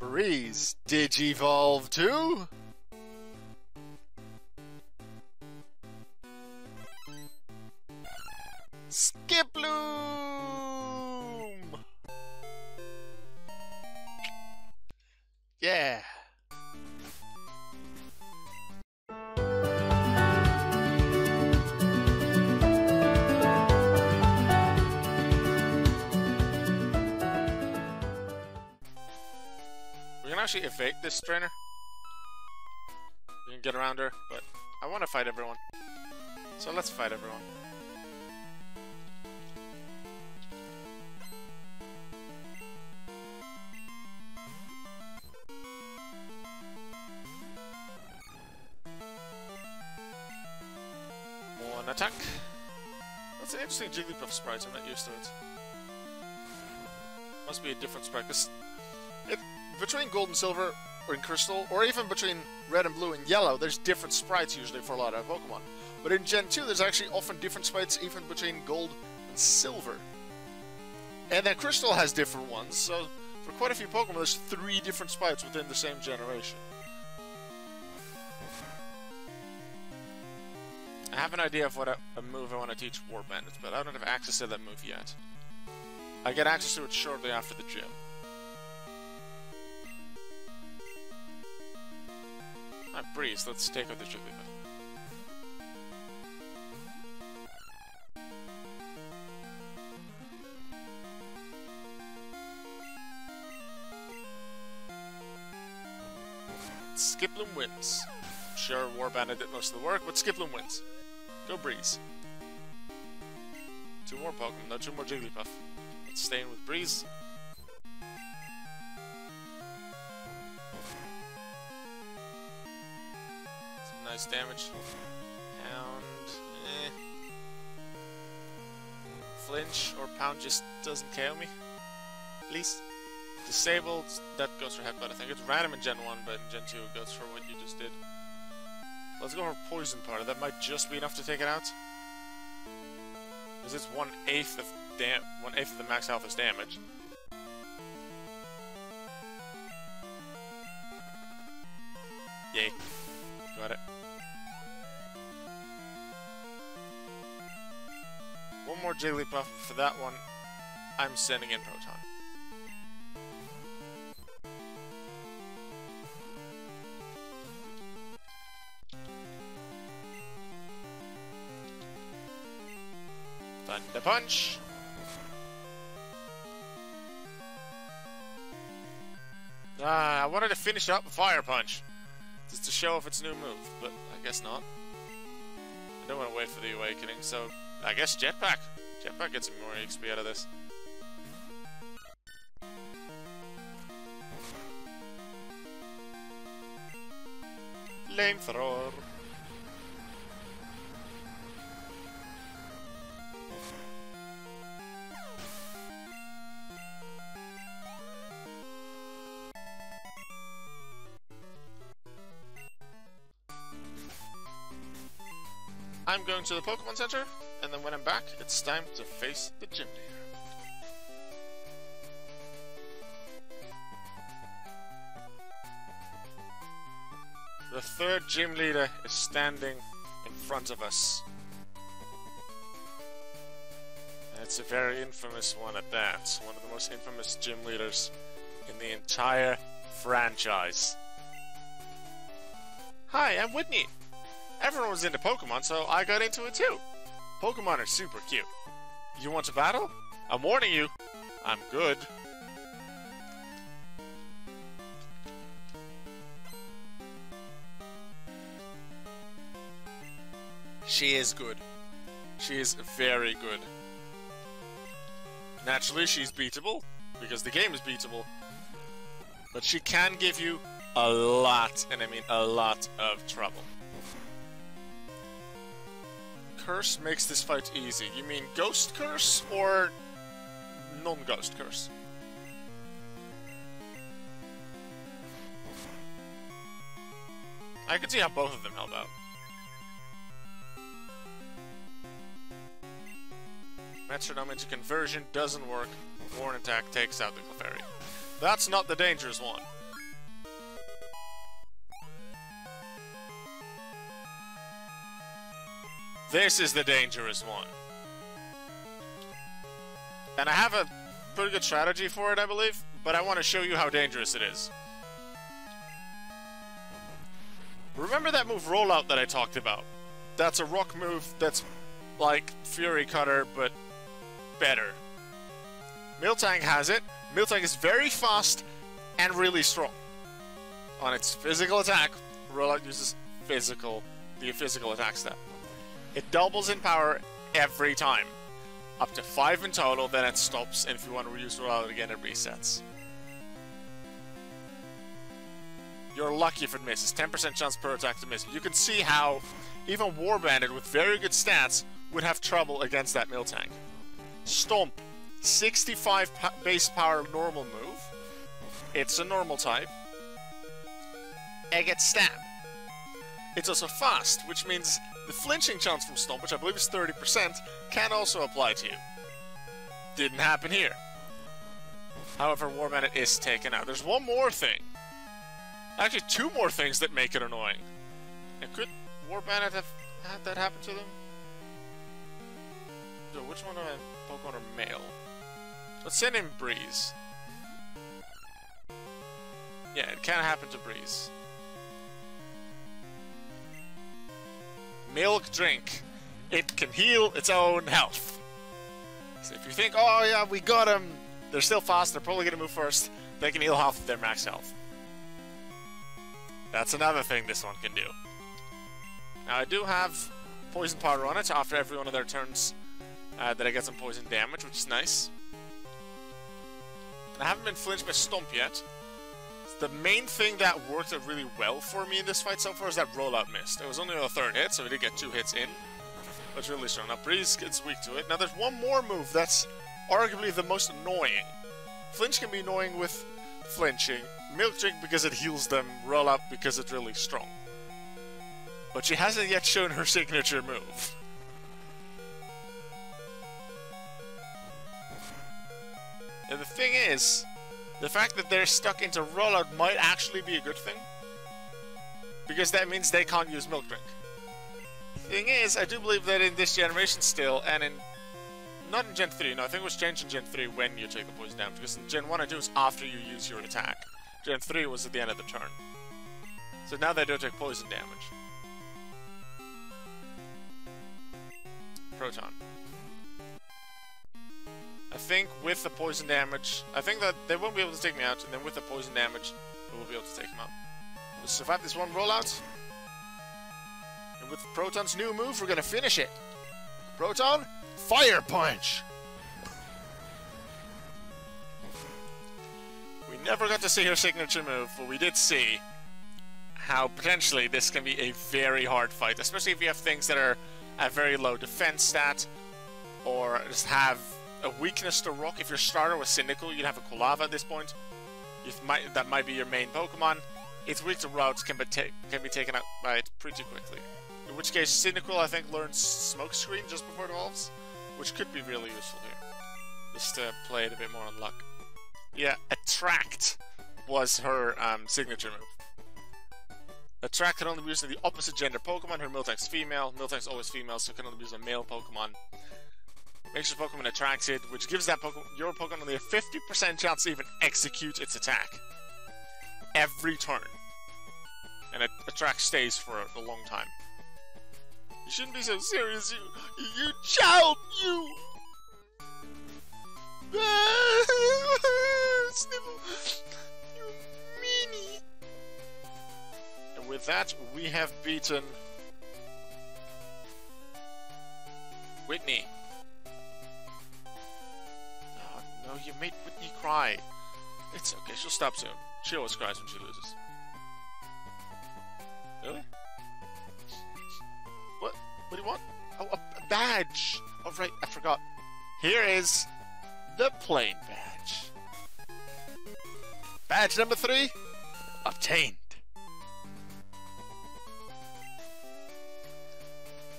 Breeze, Digivolve too? Skiploom! Yeah. Actually evade this trainer. You can get around her, but I want to fight everyone. So let's fight everyone. One attack. That's an interesting Jigglypuff sprite, I'm not used to it. Must be a different sprite. It, between gold and silver, or in crystal, or even between red and blue and yellow, there's different sprites usually for a lot of Pokemon. But in Gen 2, there's actually often different sprites even between gold and silver. And then crystal has different ones, so for quite a few Pokemon, there's three different sprites within the same generation. I have an idea of what a, a move I want to teach War Bandits, but I don't have access to that move yet. I get access to it shortly after the gym. Alright, Breeze, let's take out the Jigglypuff. Skiploom wins. Sure, War Bandit did most of the work, but Skiploom wins. Go Breeze. Two more Pokemon, no two more Jigglypuff. Let's stay in with Breeze. Nice damage. Pound. Eh. Flinch or Pound just doesn't KO me. Please. Disabled, that goes for Headbutt, I think. It's random in Gen 1, but in Gen 2 it goes for what you just did. Let's go for Poison Powder. That might just be enough to take it out. Because it's one eighth of dam one eighth of the max health is damage. Yay. Got it. One more Jigglypuff. For that one, I'm sending in Proton. Thunder Punch! Ah, I wanted to finish up with Fire Punch. Just to show off its new move, but I guess not. I don't want to wait for the Awakening, so I guess Jetpack. Jetpack gets more XP out of this. Flamethrower. I'm going to the Pokemon Center, and then when I'm back, it's time to face the gym leader. The third gym leader is standing in front of us. It's a very infamous one at that. One of the most infamous gym leaders in the entire franchise. Hi, I'm Whitney. Everyone was into Pokemon, so I got into it too. Pokemon are super cute. You want to battle? I'm warning you, I'm good. She is good. She is very good. Naturally, she's beatable, because the game is beatable. But she can give you a lot, and I mean a lot, of trouble. Curse makes this fight easy. You mean Ghost Curse or non-Ghost Curse? I could see how both of them help out. Metronome into conversion doesn't work. Warn attack takes out the Clefairy. That's not the dangerous one. This is the dangerous one. And I have a pretty good strategy for it, I believe, but I want to show you how dangerous it is. Remember that move rollout that I talked about? That's a rock move that's like Fury Cutter, but better. Miltank has it. Miltank is very fast and really strong. On its physical attack, rollout uses physical, the physical attack step. It doubles in power every time. Up to 5 in total, then it stops, and if you want to reuse rollout again, it resets. You're lucky if it misses. 10% chance per attack to miss. You can see how even War Bandit with very good stats would have trouble against that Miltank. Stomp. 65 base power normal move. It's a normal type. Egget Stab. It's also fast, which means the flinching chance from Stomp, which I believe is 30%, can also apply to you. Didn't happen here. However, War is taken out. There's one more thing. Actually, two more things that make it annoying. And could War have had that happen to them? So which one of my Pokemon are male? Let's send in Breeze. Yeah, it can happen to Breeze. Milk drink. It can heal its own health. So if you think, oh yeah, we got them, they're still fast, they're probably going to move first, they can heal half of their max health. That's another thing this one can do. Now I do have poison powder on it after every one of their turns uh, that I get some poison damage, which is nice. I haven't been flinched by Stomp yet. The main thing that worked out really well for me in this fight so far is that rollout missed. It was only on the third hit, so we did get two hits in. But really strong. Now Breeze gets weak to it. Now there's one more move that's arguably the most annoying. Flinch can be annoying with flinching. Milk Drink because it heals them. Rollout because it's really strong. But she hasn't yet shown her signature move. And the thing is, the fact that they're stuck into rollout might actually be a good thing. Because that means they can't use Milk Drink. Thing is, I do believe that in this generation still, and in... Not in Gen 3, no, I think it was changed in Gen 3 when you take the poison damage, because in Gen 1 and 2 is after you use your attack. Gen 3 was at the end of the turn. So now they don't take poison damage. Proton. I think with the poison damage, I think that they won't be able to take me out, and then with the poison damage, we will be able to take them out. We'll survive this one rollout. And with Proton's new move, we're gonna finish it. Proton, Fire Punch! We never got to see her signature move, but we did see how potentially this can be a very hard fight, especially if you have things that are at very low defense stat, or just have a weakness to rock. If your starter was Cyndaquil, you'd have a Quilava at this point. Might, that might be your main Pokemon. Its weak to routes can be, can be taken out by it pretty quickly. In which case, Cyndaquil, I think, learns Smokescreen just before it evolves, which could be really useful here. Just to play it a bit more on luck. Yeah, Attract was her um, signature move. Attract can only be used in the opposite gender Pokemon. Her Miltank's female. Miltank's always female, so can only be used on male Pokemon. Makes your Pokemon attracted, which gives that Pokemon, your Pokemon only a 50% chance to even execute its attack. Every turn. And it attract stays for a, a long time. You shouldn't be so serious, you, you child, you! Snivell, you meanie! And with that, we have beaten Whitney. You made Whitney cry. It's okay, she'll stop soon. She always cries when she loses. Really? What? What do you want? Oh, a, a badge! Oh, right, I forgot. Here is the plain badge. Badge number three, obtained.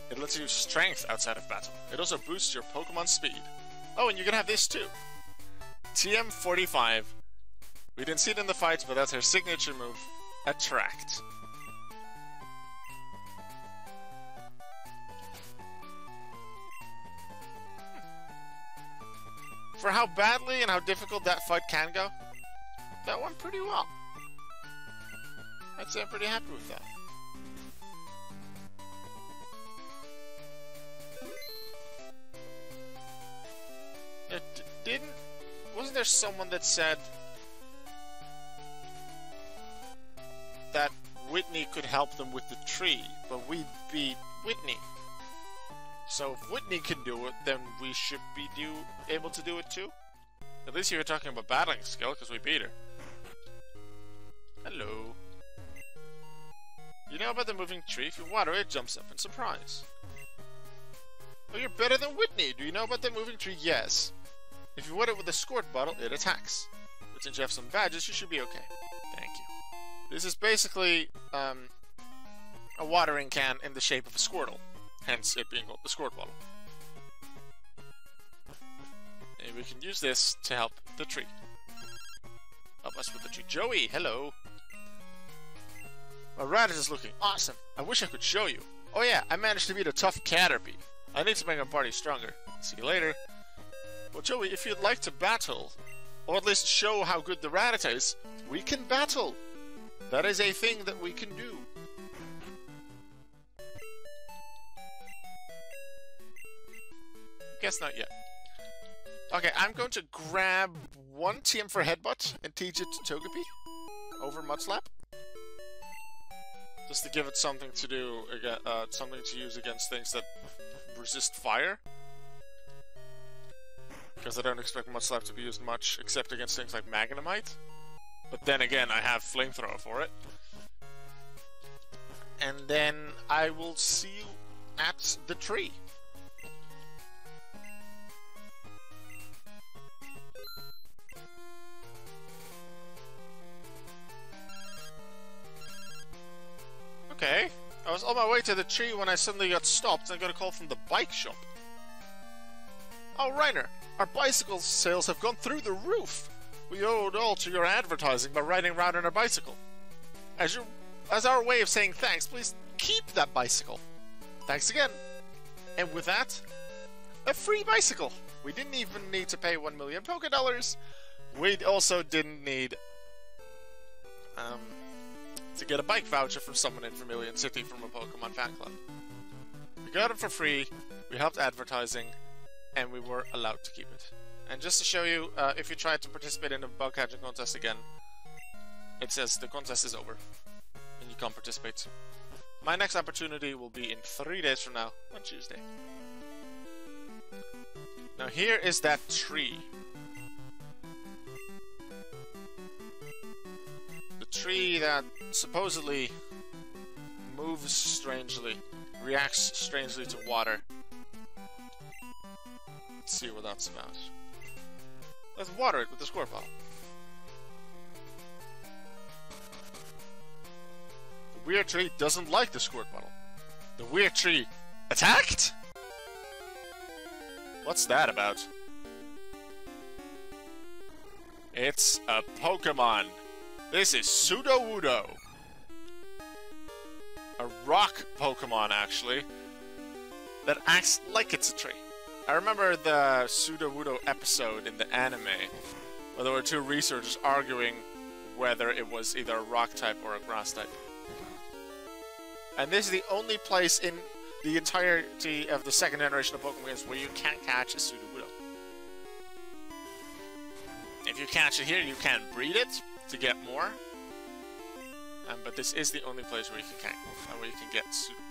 It lets you strength outside of battle. It also boosts your Pokemon speed. Oh, and you're gonna have this too. TM45. We didn't see it in the fights, but that's her signature move, Attract. Hmm. For how badly and how difficult that fight can go, that went pretty well. I'd say I'm pretty happy with that. Wasn't there someone that said that Whitney could help them with the tree, but we beat Whitney? So if Whitney can do it, then we should be do able to do it too? At least you were talking about battling skill, because we beat her. Hello. You know about the moving tree? If you water it, jumps up in surprise. Oh, you're better than Whitney! Do you know about the moving tree? Yes. If you wet it with a squirt bottle, it attacks. But since you have some badges, you should be okay. Thank you. This is basically, um, a watering can in the shape of a Squirtle. Hence it being called the Squirt Bottle. And we can use this to help the tree. Help us with the tree. Joey, hello! My Rattata is looking awesome. I wish I could show you. Oh yeah, I managed to beat a tough Caterpie. I need to make our party stronger. See you later. Well, Joey, if you'd like to battle, or at least show how good the Rattata is, we can battle. That is a thing that we can do. Guess not yet. Okay, I'm going to grab one TM for Headbutt and teach it to Togepi over Mudslap. Just to give it something to do, uh, something to use against things that resist fire. Because I don't expect much Mudslap to be used much, except against things like Magnemite. But then again, I have Flamethrower for it. And then I will see you at the tree. Okay. I was on my way to the tree when I suddenly got stopped and got a call from the bike shop. Oh, Reiner, our bicycle sales have gone through the roof. We owe it all to your advertising by riding around on our bicycle. As your, as our way of saying thanks, please keep that bicycle. Thanks again. And with that, a free bicycle. We didn't even need to pay 1 million Poké Dollars. We also didn't need um, to get a bike voucher from someone in Vermilion City from a Pokemon fan club. We got it for free, we helped advertising, and we were allowed to keep it. And just to show you, uh, if you try to participate in a bug catching contest again, it says the contest is over, and you can't participate. My next opportunity will be in three days from now, on Tuesday. Now here is that tree. The tree that supposedly moves strangely, reacts strangely to water. Let's see what that's about. Let's water it with the squirt bottle. The weird tree doesn't like the squirt bottle. The weird tree attacked? What's that about? It's a Pokemon. This is Sudowoodo. A rock Pokemon, actually, that acts like it's a tree. I remember the Sudowoodo episode in the anime, where there were two researchers arguing whether it was either a rock type or a grass type. And this is the only place in the entirety of the second generation of Pokemon games where you can't catch a Sudowoodo. If you catch it here, you can breed it to get more. Um, but this is the only place where you can, where you can get Sudowoodo.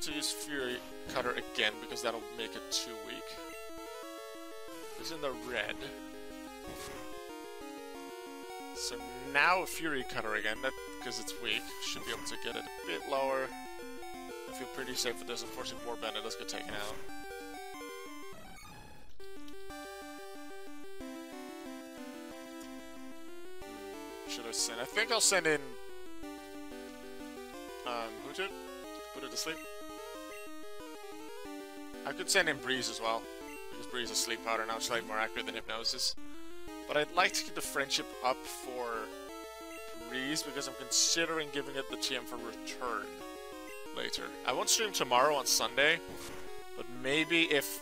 To use Fury Cutter again because that'll make it too weak. It's in the red. So now Fury Cutter again, because it's weak, should be able to get it a bit lower. I feel pretty safe with this. Unfortunately, Warbandit does get taken out. Should I send? I think I'll send in. Um, Hoothoot? Put it to sleep. I could send in Breeze as well. because Breeze is Sleep Powder now, slightly more accurate than Hypnosis. But I'd like to keep the Friendship up for Breeze because I'm considering giving it the TM for Return later. I won't stream tomorrow on Sunday, but maybe if...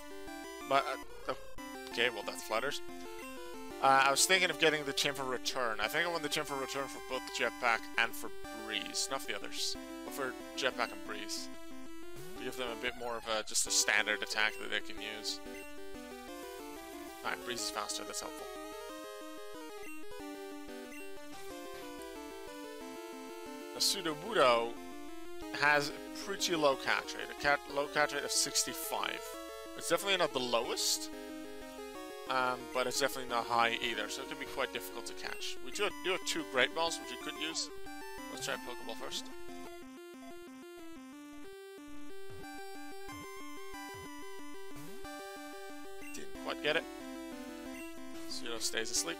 But, uh, okay, well that flutters. Uh, I was thinking of getting the TM for Return. I think I want the TM for Return for both Jetpack and for Breeze. Not for the others, but for Jetpack and Breeze. Give them a bit more of a, just a standard attack that they can use. Alright, Breeze is faster, that's helpful. A Sudowoodo has pretty low catch rate, a cat low catch rate of 65. It's definitely not the lowest, um, but it's definitely not high either, so it can be quite difficult to catch. We do have, do have two Great Balls, which you could use. Let's try Pokeball first. Quite get it. Pseudo stays asleep.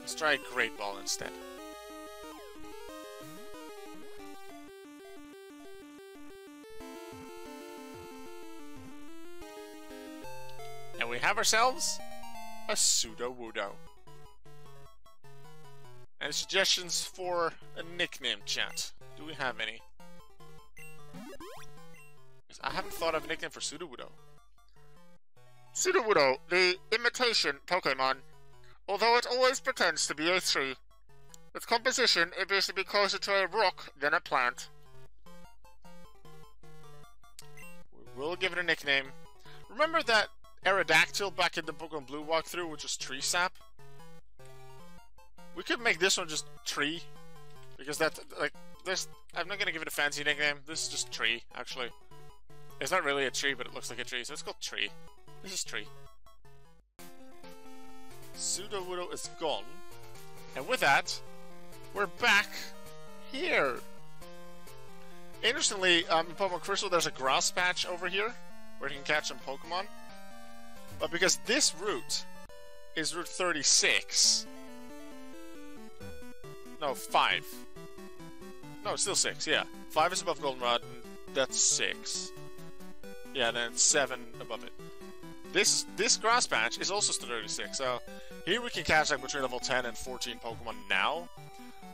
Let's try a Great Ball instead. And we have ourselves a Sudowoodo. And suggestions for a nickname, chat. Do we have any? I haven't thought of a nickname for Sudowoodo. Sudowoodo, the imitation Pokemon. Although it always pretends to be a tree. Its composition appears to be closer to a rock than a plant. We will give it a nickname. Remember that Aerodactyl back in the Pokemon Blue walkthrough, which was Tree Sap? We could make this one just Tree. Because that, like, this, I'm not gonna give it a fancy nickname. This is just Tree, actually. It's not really a tree, but it looks like a tree, so it's called Tree. This is Tree. Sudowoodo is gone. And with that, we're back here. Interestingly, um, in Pokemon Crystal, there's a grass patch over here where you can catch some Pokemon. But because this route is Route 36, no, 5. No, still 6, yeah. 5 is above Goldenrod, and that's 6. Yeah, then 7 above it. This this grass patch is also still 36, so here we can catch like between level 10 and 14 Pokemon now.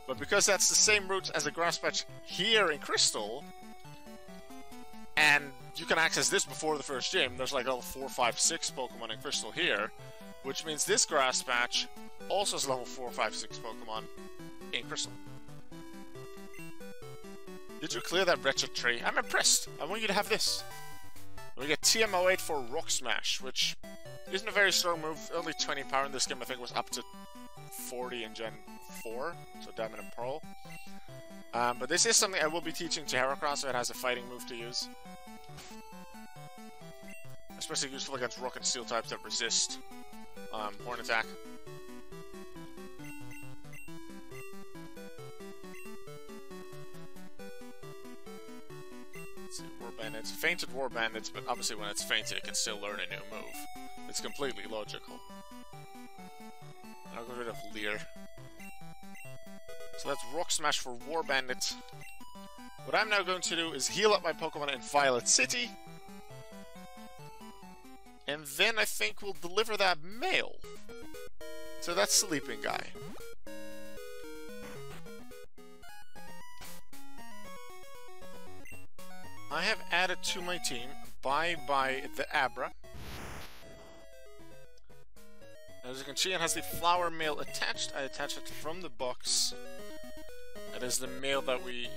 But because that's the same route as the grass patch here in Crystal, and you can access this before the first gym, there's like level 4, 5, 6 Pokemon in Crystal here, which means this grass patch also has level 4, 5, 6 Pokemon in Crystal. Did you clear that wretched tree? I'm impressed! I want you to have this! We get TM08 for Rock Smash, which isn't a very strong move. Only 20 power in this game, I think was up to 40 in Gen 4, so Diamond and Pearl. Um, but this is something I will be teaching to Heracross, so it has a fighting move to use. Especially useful against Rock and Steel types that resist um, Horn Attack. Bandits. Fainted War Bandits, but obviously when it's fainted it can still learn a new move. It's completely logical. I'll get rid of Leer. So that's Rock Smash for War Bandit. What I'm now going to do is heal up my Pokemon in Violet City. And then I think we'll deliver that mail. So that's Sleeping Guy. I have added to my team Bye Bye the Abra. As you can see, it has the flower mail attached. I attached it from the box. It is the mail that we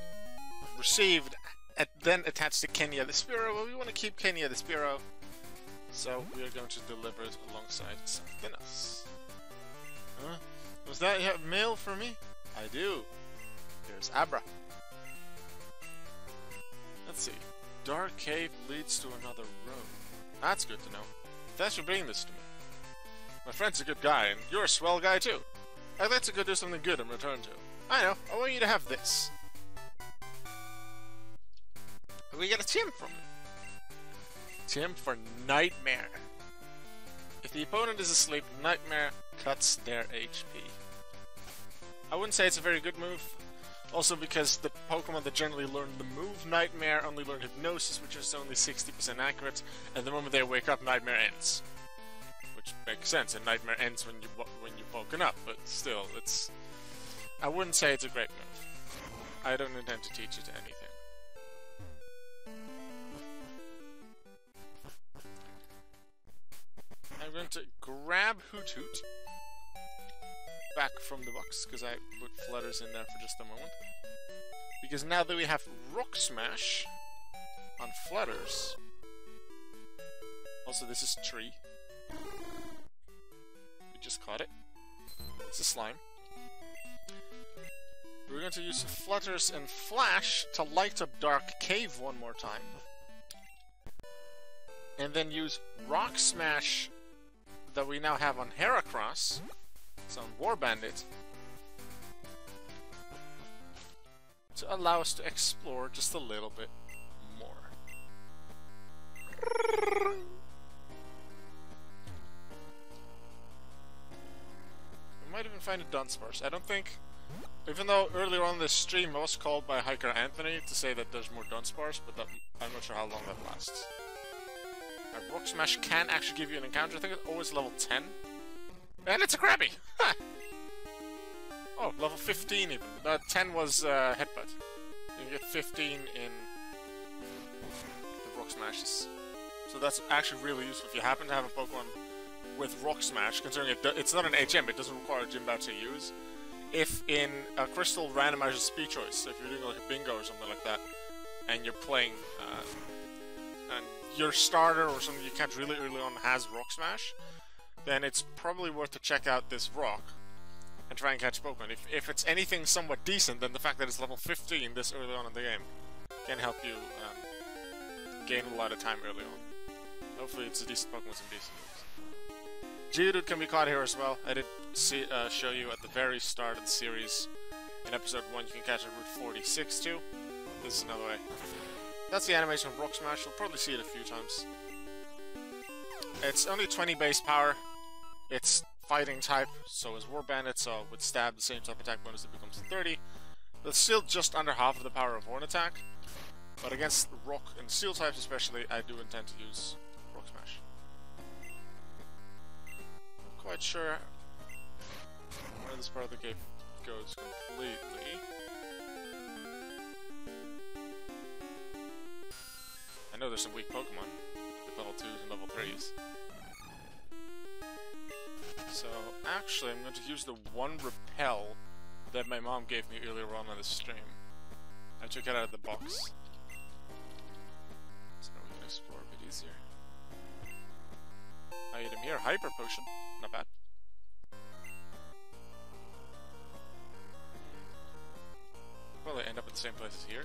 received, and then attached to Kenya the Spearow. Well, we want to keep Kenya the Spearow, so we are going to deliver it alongside something else. Huh? Was that you have mail for me? I do. Here's Abra. Let's see. Dark cave leads to another road. That's good to know. Thanks for bringing this to me. My friend's a good guy, and you're a swell guy too. I'd like to go do something good in return to. I know, I want you to have this. We get a TM from. TM for Nightmare. If the opponent is asleep, Nightmare cuts their HP. I wouldn't say it's a very good move. Also because the Pokemon that generally learn the move Nightmare only learn Hypnosis, which is only 60% accurate, and the moment they wake up, Nightmare ends. Which makes sense, and Nightmare ends when you when you've woken up, but still, it's... I wouldn't say it's a great move. I don't intend to teach it anything. I'm going to grab Hoothoot back from the box, because I put Flutters in there for just a moment. Because now that we have Rock Smash on Flutters... Also, this is Tree. We just caught it. It's a slime. We're going to use Flutters and Flash to light up Dark Cave one more time. And then use Rock Smash that we now have on Heracross, on War Bandit, to allow us to explore just a little bit more. We might even find a Dunsparce. I don't think... Even though earlier on this stream I was called by Hiker Anthony to say that there's more Dunsparce, but that, I'm not sure how long that lasts. Rock Smash can actually give you an encounter. I think it's always level 10. And it's a Krabby! oh, level 15 even. Uh, 10 was uh, Headbutt. You get 15 in the Rock Smashes. So that's actually really useful if you happen to have a Pokemon with Rock Smash, considering it it's not an HM, it doesn't require a gym bat to use. If in a Crystal randomizes speed choice, if you're doing like a bingo or something like that, and you're playing, uh, and your starter or something you catch really early on has Rock Smash, then it's probably worth to check out this rock and try and catch Pokemon. If, if it's anything somewhat decent, then the fact that it's level 15 this early on in the game can help you um, gain a lot of time early on. Hopefully it's a decent Pokemon with some decent moves. Geodude can be caught here as well. I did see, uh, show you at the very start of the series in episode 1 you can catch it Route 46 too. This is another way. That's the animation of Rock Smash. You'll probably see it a few times. It's only 20 base power. It's fighting type, so is War Bandit, so with stab, the same type attack bonus, it becomes 30. But it's still just under half of the power of Horn Attack. But against Rock and Steel types especially, I do intend to use Rock Smash. Not quite sure where this part of the game goes completely. I know there's some weak Pokemon, with level 2s and level 3s. So, actually, I'm going to use the one repel that my mom gave me earlier on in the stream. I took it out of the box. So now we can explore a bit easier. Item here, Hyper Potion. Not bad. Well, end up at the same place as here.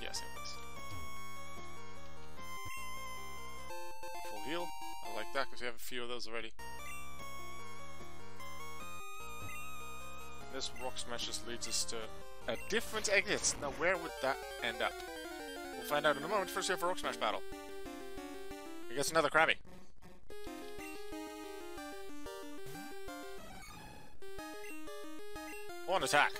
Yeah, same place. Full heal. Like that because we have a few of those already. This rock smash just leads us to a different exit. Now where would that end up? We'll find out in a moment. First we have a rock smash battle. I guess another Krabby. One attack.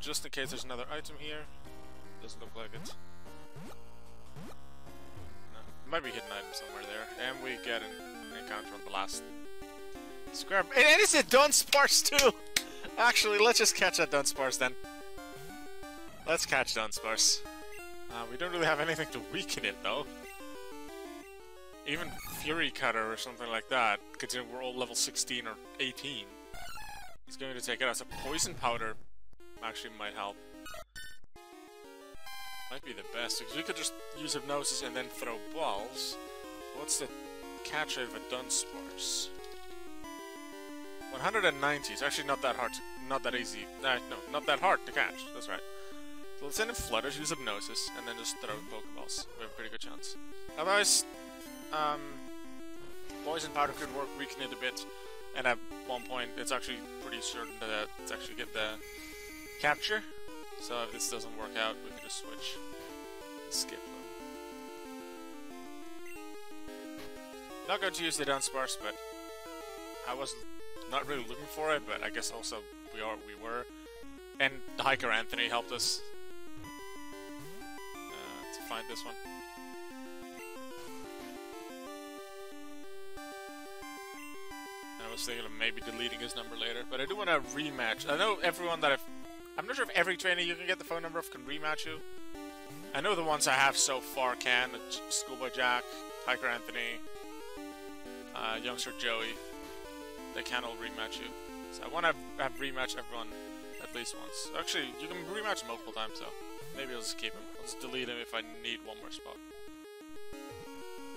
Just in case there's another item here. Doesn't look like it. No. Might be hidden item somewhere there. And we get an encounter on the last square. And it is a Dunsparce too! Actually, let's just catch that Dunsparce then. Let's catch Dunsparce. Uh, we don't really have anything to weaken it though. Even Fury Cutter or something like that, considering we're all level 16 or 18. He's going to take it as a Poison Powder actually might help. Might be the best, because we could just use Hypnosis and then throw balls. What's the catch of a Dunsparce? 190. It's actually not that hard, to, not that easy. Uh, no, not that hard to catch. That's right. So let's send in Flutters, use Hypnosis, and then just throw Pokeballs. We have a pretty good chance. Otherwise, um, poison powder could work, weaken it a bit, and at one point it's actually pretty certain that it's actually get the capture. So if this doesn't work out, we can just switch, skip them. Not going to use the Dunsparce, but I was not really looking for it, but I guess also we are we were. And the hiker Anthony helped us uh, to find this one. I was thinking of maybe deleting his number later, but I do want to rematch. I know everyone that I've... I'm not sure if every trainer you can get the phone number of can rematch you. I know the ones I have so far can. Schoolboy Jack, Hiker Anthony, uh, Youngster Joey. They can all rematch you. So I want to have, rematch everyone at least once. Actually, you can rematch multiple times, so maybe I'll just keep him. I'll just delete him if I need one more spot.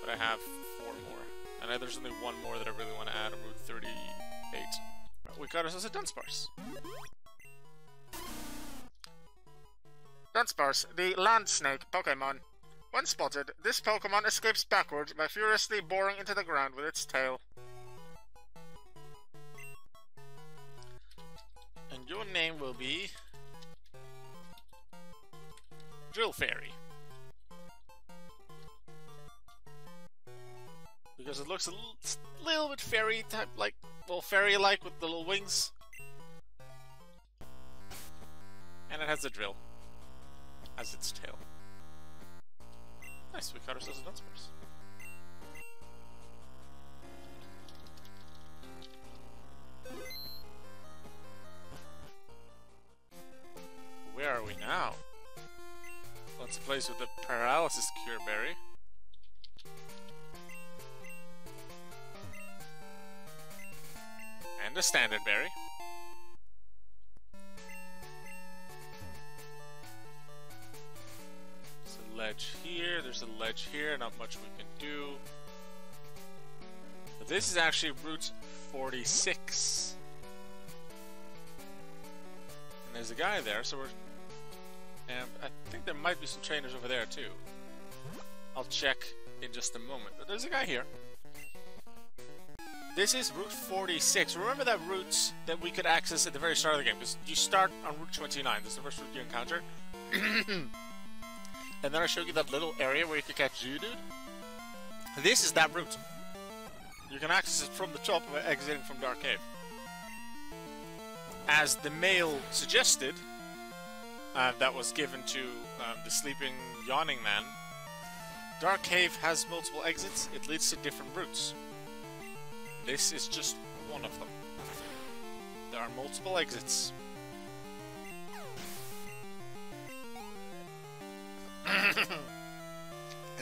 But I have four more. And there's only one more that I really want to add Route 38. We got ourselves a Dunsparce. Dunsparce, the land snake Pokemon. When spotted, this Pokemon escapes backwards by furiously boring into the ground with its tail. And your name will be... Drill Fairy. Because it looks a little, bit fairy type, like, well, fairy-like with the little wings. And it has a drill as its tail. Nice, we caught ourselves a Dunsparce. Where are we now? Let's place with the paralysis cure berry. And a standard berry. Ledge here, there's a ledge here, not much we can do. But this is actually Route 46. And there's a guy there, so we're... And I think there might be some trainers over there too. I'll check in just a moment. But there's a guy here. This is Route 46. Remember that route that we could access at the very start of the game? Because you start on Route 29. This is the first route you encounter. and then I showed you that little area where you could catch Geodude. This is that route. You can access it from the top exiting from Dark Cave. As the mail suggested, uh, that was given to um, the sleeping, yawning man, Dark Cave has multiple exits. It leads to different routes. This is just one of them. There are multiple exits.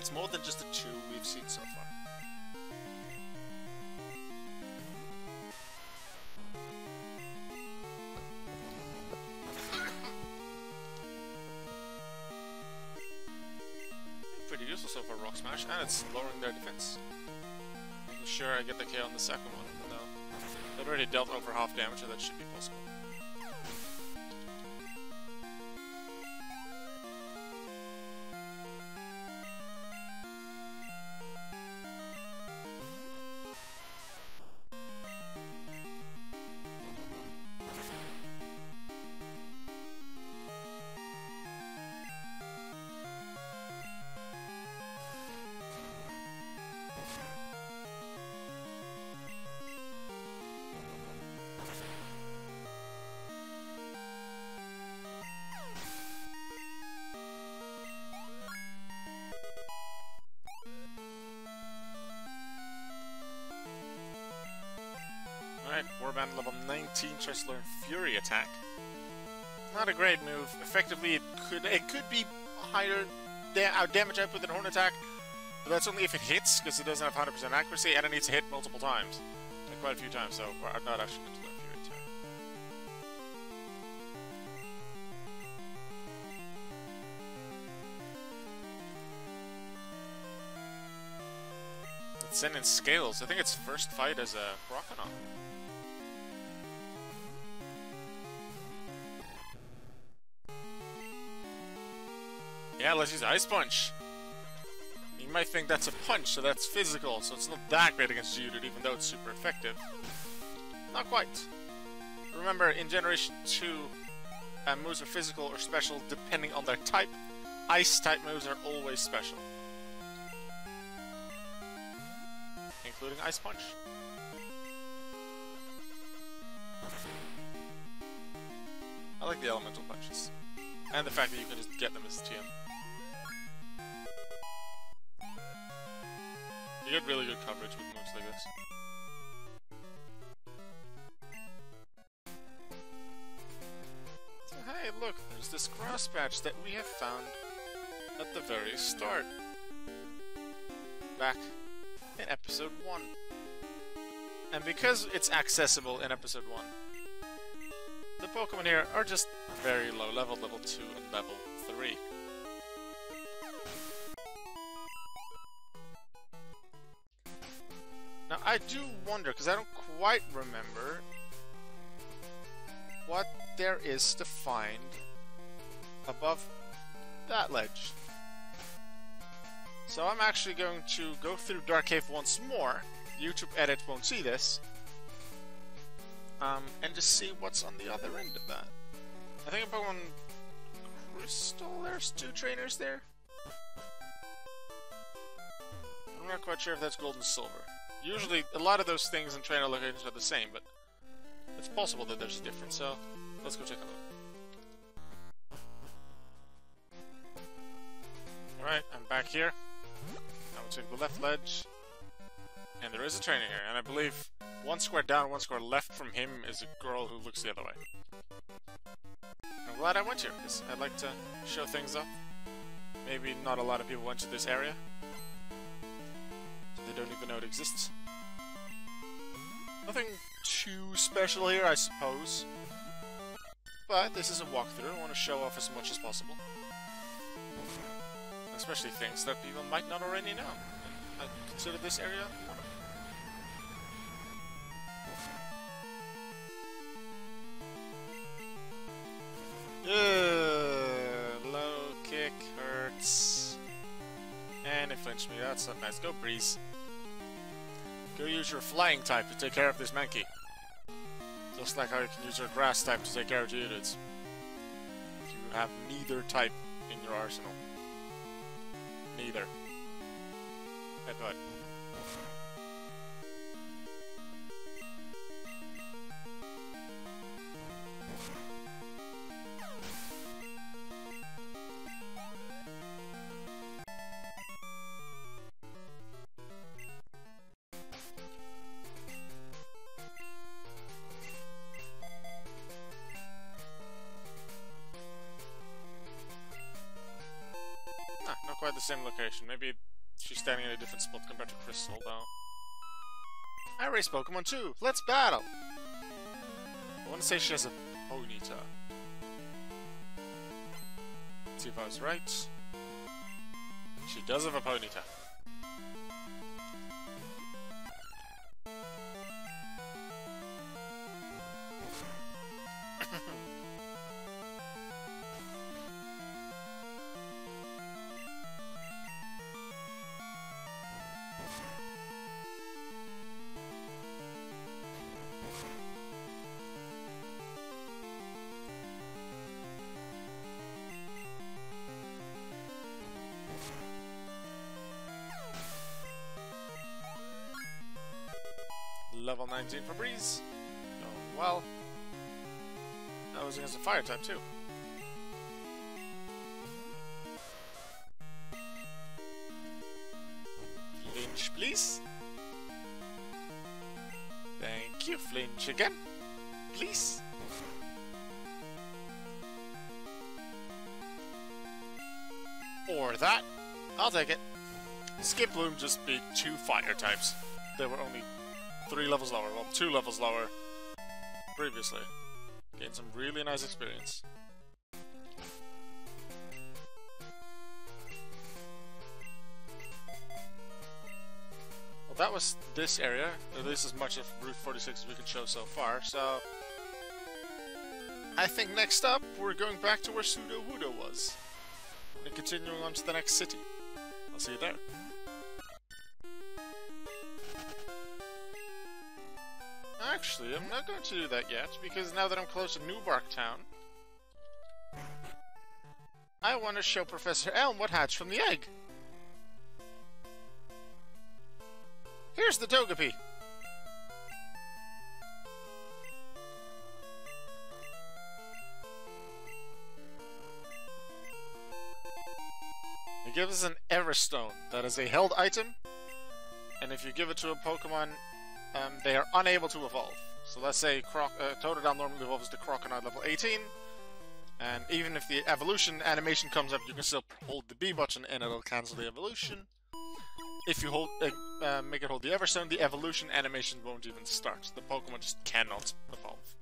It's more than just the two we've seen so far. Pretty useful so far, Rock Smash, and it's lowering their defense. I'm sure I get the KO on the second one, but no. They've already dealt over half damage, so that should be possible. 19 tries learn Fury Attack. Not a great move. Effectively, it could it could be higher da uh, damage output than Horn Attack, but that's only if it hits, because it doesn't have 100% accuracy, and it needs to hit multiple times. Like quite a few times, so I'm not actually going to learn Fury Attack. Let's send in Scales. I think it's first fight as a Croconaw. Yeah, let's use Ice Punch. You might think that's a punch, so that's physical, so it's not that great against Geodude, even though it's super effective. Not quite. Remember, in Generation 2, uh, moves are physical or special depending on their type. Ice-type moves are always special. Including Ice Punch. I like the elemental punches. And the fact that you can just get them as TM. You get really good coverage with moves like this. So hey, look, there's this grass patch that we have found at the very start. Back in episode 1. And because it's accessible in episode 1, the Pokemon here are just very low level, level 2 and level 3. I do wonder, because I don't quite remember what there is to find above that ledge. So I'm actually going to go through Dark Cave once more. YouTube edit won't see this. Um, and just see what's on the other end of that. I think I'm Pokemon Crystal, there's two trainers there. I'm not quite sure if that's Gold and Silver. Usually, a lot of those things in trainer locations are the same, but it's possible that there's a difference, so let's go check a look. Alright, I'm back here. I will take the left ledge. And there is a trainer here, and I believe one square down, one square left from him is a girl who looks the other way. I'm glad I went here, because I'd like to show things up. Maybe not a lot of people went to this area. They don't even know it exists. Nothing too special here, I suppose. But this is a walkthrough, I want to show off as much as possible. Especially things that people might not already know. I consider this area. Ugh, low kick hurts. And it flinched me. That's not nice. Go, Breeze. Go use your flying type to take care of this Mankey. Just like how you can use your grass type to take care of units. You have neither type in your arsenal. Neither. Headbutt. The same location. Maybe she's standing in a different spot compared to Crystal, though. I race Pokemon too. Let's battle! I want to say she has a Ponyta. Let's see if I was right. She does have a Ponyta. 19 for Breeze. Oh, well. That was against a fire type, too. Flinch, please. Thank you. Flinch again. Please. Or that. I'll take it. Skiploom just beat two fire types. There were only three levels lower, well, two levels lower previously. Gained some really nice experience. Well, that was this area, at least as much of Route 46 as we can show so far, so... I think next up, we're going back to where Pseudo Wudo was. And continuing on to the next city. I'll see you there. Actually, I'm not going to do that yet, because now that I'm close to Newbark Town, I want to show Professor Elm what hatched from the egg. Here's the Togepi. It gives us an Everstone. That is a held item, and if you give it to a Pokemon, um, they are unable to evolve. So let's say Croc uh, Totodile normally evolves to Croconaw level 18, and even if the evolution animation comes up, you can still hold the B button and it'll cancel the evolution. If you hold, uh, uh, make it hold the Everstone, the evolution animation won't even start. The Pokemon just cannot evolve.